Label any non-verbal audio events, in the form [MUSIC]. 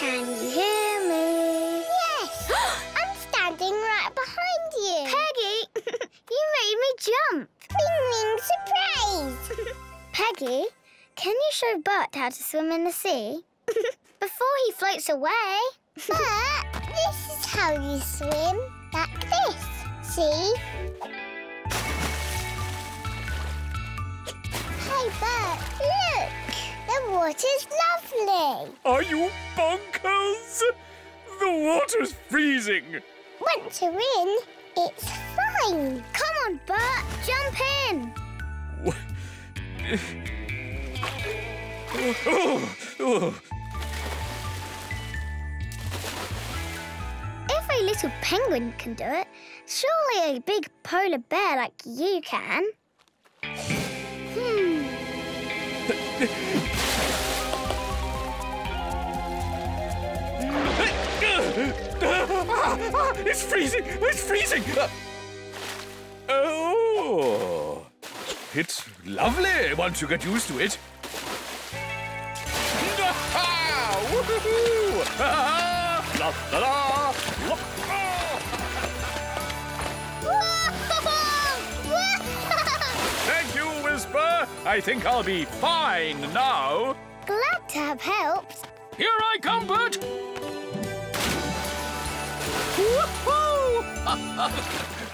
Can you hear me? Yes. [GASPS] I'm standing right behind you. Peggy, [LAUGHS] you made me jump. Ring surprise. [LAUGHS] Peggy, can you show Bert how to swim in the sea? [LAUGHS] Before he floats away. Bert, this is how you swim. Like this. See? Hey, Bert, look. The water's lovely. Are you bonkers? The water's freezing. Once you're in, it's fine. Come on, Bert, jump in. Oh, oh. If a little penguin can do it, surely a big polar bear like you can. Hmm. Ah, it's freezing! It's freezing! Uh, oh, it's lovely once you get used to it. La, la, la. Thank you, Wissper. I think I'll be fine now. Glad to have helped. Here I come, Bert. Woohoo! [LAUGHS]